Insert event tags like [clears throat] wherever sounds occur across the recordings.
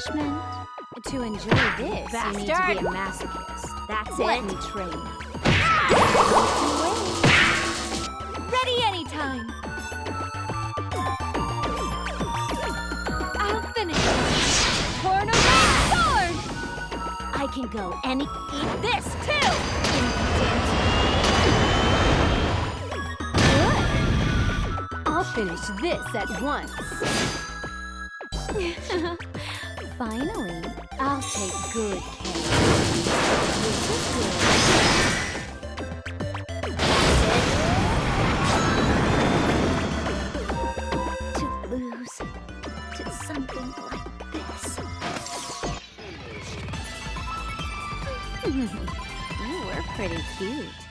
refreshment? To enjoy this, you need to be a masochist. That's Let it. me train you. Ready anytime. I'll finish away sword. I can go any. Eat this too. Good. I'll finish this at once. [laughs] Finally, I'll take good care. This is good. To lose to something like this. [laughs] you were pretty cute.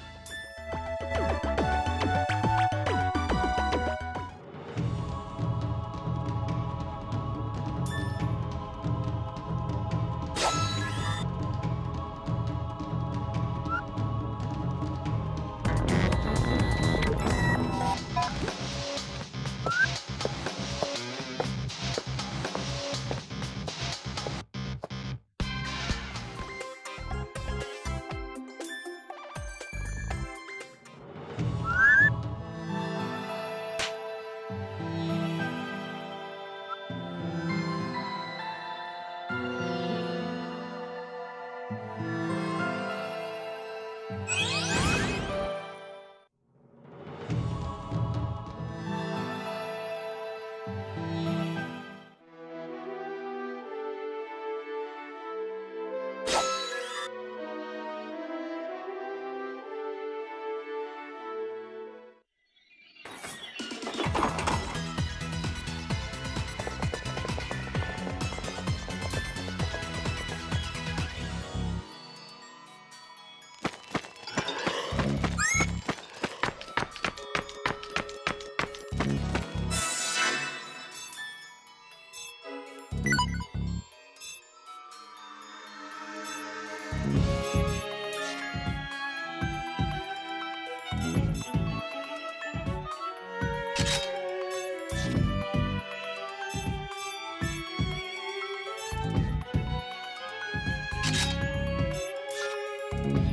you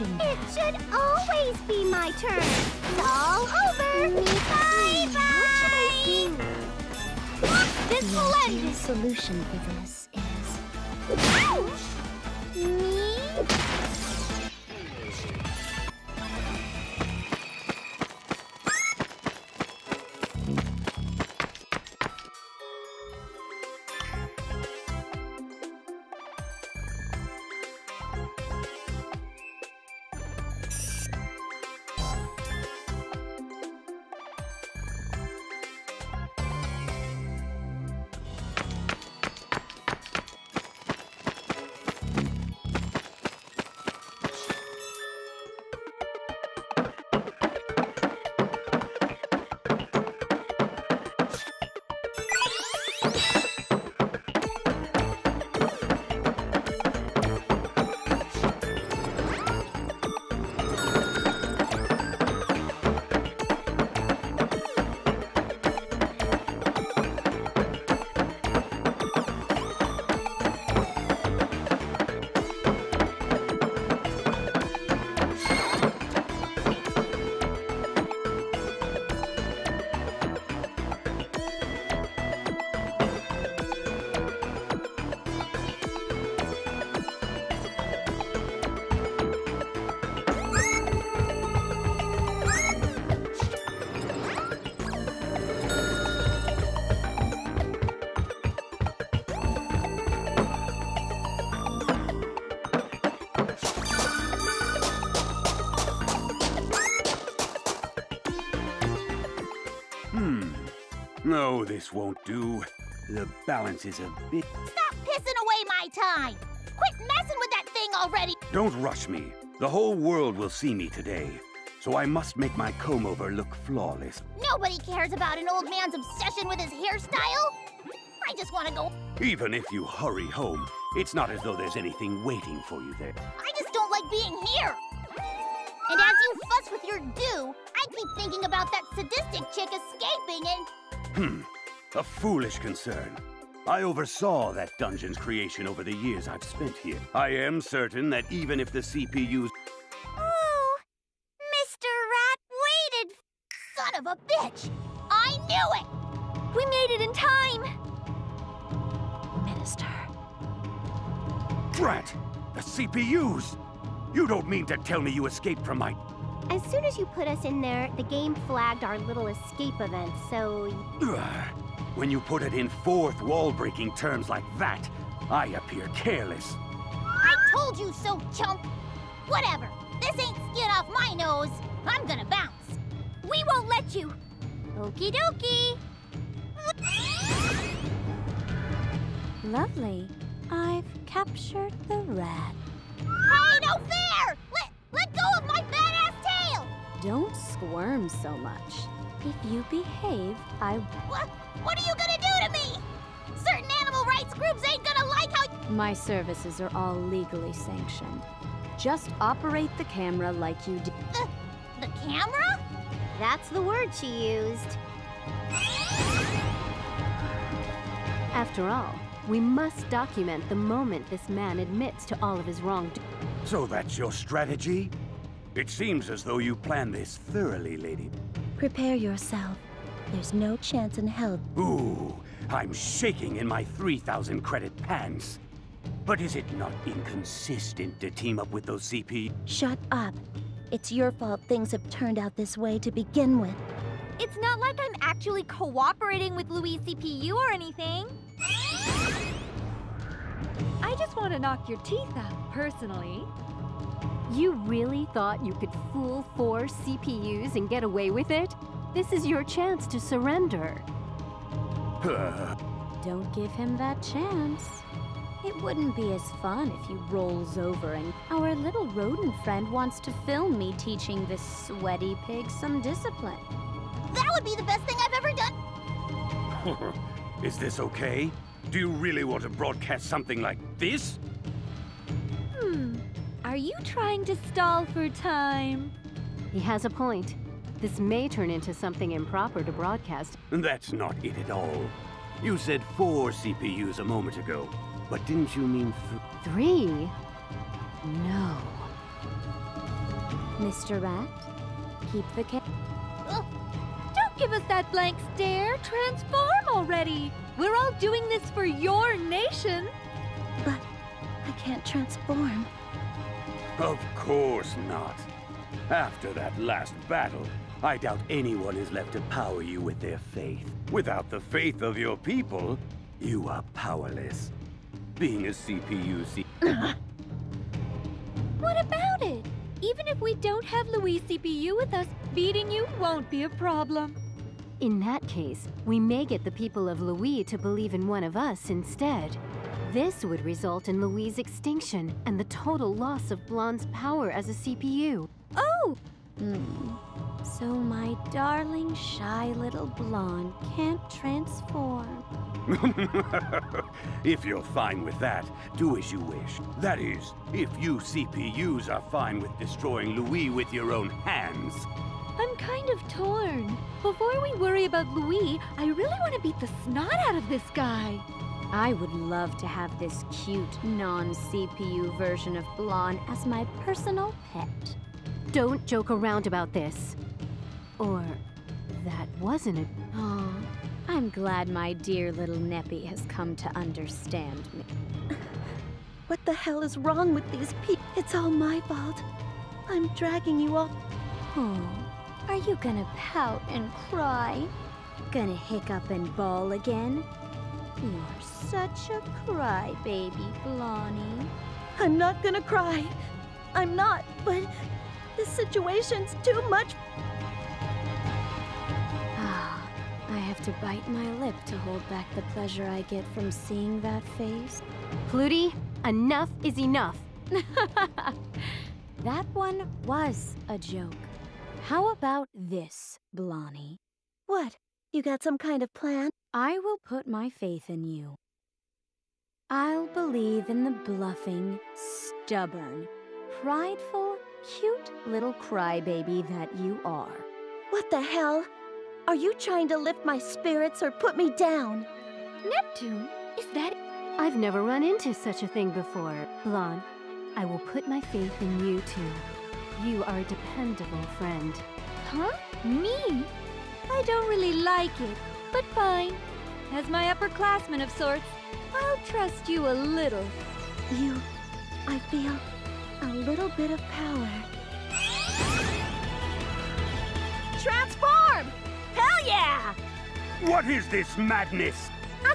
Punching It should always be my turn. It's all over. Bye bye. What should I do? This splendid solution for this is... Ouch! No, this won't do. The balance is a bit... Stop pissing away my time! Quit messing with that thing already! Don't rush me. The whole world will see me today. So I must make my comb-over look flawless. Nobody cares about an old man's obsession with his hairstyle! I just want to go... Even if you hurry home, it's not as though there's anything waiting for you there. I just don't like being here! And as you fuss with your do, I keep thinking about that sadistic chick escaping and... Hmm. A foolish concern. I oversaw that dungeon's creation over the years I've spent here. I am certain that even if the CPUs... Oh, Mr. Rat waited! Son of a bitch! I knew it! We made it in time! Minister. Drat! The CPUs! You don't mean to tell me you escaped from my... As soon as you put us in there, the game flagged our little escape event, so... When you put it in fourth wall-breaking terms like that, I appear careless. I told you so, chump! Whatever. This ain't skin off my nose. I'm gonna bounce. We won't let you. Okie dokie. Lovely. I've captured the rat. Hey, no fair! Let, let go Don't squirm so much. If you behave, I... What, what are you gonna do to me? Certain animal rights groups ain't gonna like how... My services are all legally sanctioned. Just operate the camera like you did. The, uh, the camera? That's the word she used. After all, we must document the moment this man admits to all of his wrongdoing. So that's your strategy? It seems as though you planned this thoroughly, lady. Prepare yourself. There's no chance in hell. Ooh, I'm shaking in my 3,000 credit pants. But is it not inconsistent to team up with those CP? Shut up. It's your fault things have turned out this way to begin with. It's not like I'm actually cooperating with Lowee CPU or anything. I just want to knock your teeth out, personally. You really thought you could fool four CPUs and get away with it? This is your chance to surrender. [sighs] Don't give him that chance. It wouldn't be as fun if he rolls over and our little rodent friend wants to film me teaching this sweaty pig some discipline. That would be the best thing I've ever done. [laughs] is this okay? Do you really want to broadcast something like this? Are you trying to stall for time? He has a point. This may turn into something improper to broadcast. That's not it at all. You said four CPUs a moment ago, but didn't you mean th Three? No. Mr. Rat, keep the ca- Don't give us that blank stare. Transform already. We're all doing this for your nation. But I can't transform. Of course not. After that last battle, I doubt anyone is left to power you with their faith. Without the faith of your people, you are powerless. Being a CPU, C [clears throat] What about it? Even if we don't have Lowee CPU with us, beating you won't be a problem. In that case, we may get the people of Lowee to believe in one of us instead. This would result in Lowee's extinction and the total loss of Blanc's power as a CPU. Oh, Hmm. So my darling, shy little Blanc can't transform. [laughs] if you're fine with that, do as you wish. That is, if you CPUs are fine with destroying Lowee with your own hands. I'm kind of torn. Before we worry about Lowee, I really want to beat the snot out of this guy. I would love to have this cute, non-CPU version of Blanc as my personal pet. Don't joke around about this. Or that wasn't a. Oh, I'm glad my dear little Neppy has come to understand me. [laughs] What the hell is wrong with these people? It's all my fault. I'm dragging you all. Oh, are you gonna pout and cry? Gonna hiccup and bawl again? You're such a crybaby, Blondie. I'm not gonna cry. I'm not, but this situation's too much. Ah, I have to bite my lip to hold back the pleasure I get from seeing that face. Plutie, enough is enough. [laughs] That one was a joke. How about this, Blondie? What? You got some kind of plan? I will put my faith in you. I'll believe in the bluffing, stubborn, prideful, cute little crybaby that you are. What the hell? Are you trying to lift my spirits or put me down? Neptune, is that I've never run into such a thing before. Blanc, I will put my faith in you too. You are a dependable friend. Huh? Me? I don't really like it, but fine. As my upperclassman of sorts, I'll trust you a little. You. I feel a little bit of power. Transform! Hell yeah! What is this madness? [laughs]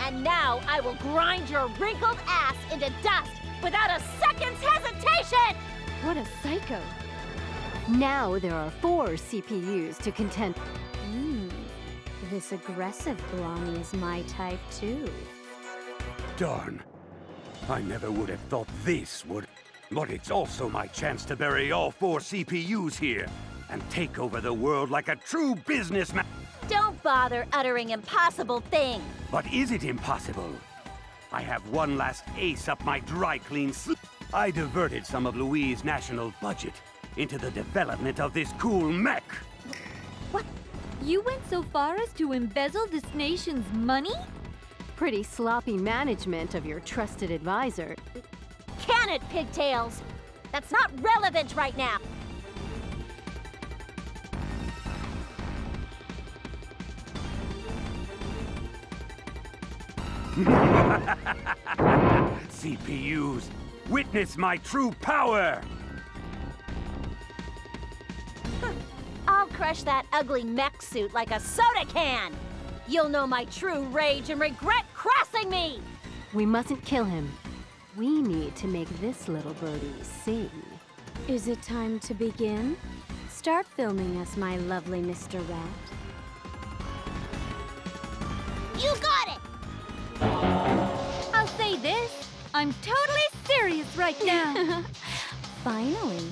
and now I will grind your wrinkled ass into dust without a second's hesitation! What a psycho. Now there are four CPUs to contend. Hmm. This aggressive Blondie is my type too. Darn. I never would have thought this would. But it's also my chance to bury all four CPUs here and take over the world like a true businessman. Don't bother uttering impossible things. But is it impossible? I have one last ace up my dry clean sleeve. I diverted some of Lowee's national budget into the development of this cool mech. What? You went so far as to embezzle this nation's money? Pretty sloppy management of your trusted advisor. Can it, pigtails? That's not relevant right now. [laughs] CPUs, witness my true power! Crush that ugly mech suit like a soda can. You'll know my true rage and regret crossing me. We mustn't kill him. We need to make this little birdie sing. Is it time to begin? Start filming us, my lovely Mr. Rat. You got it. I'll say this. I'm totally serious right now. [laughs] Finally,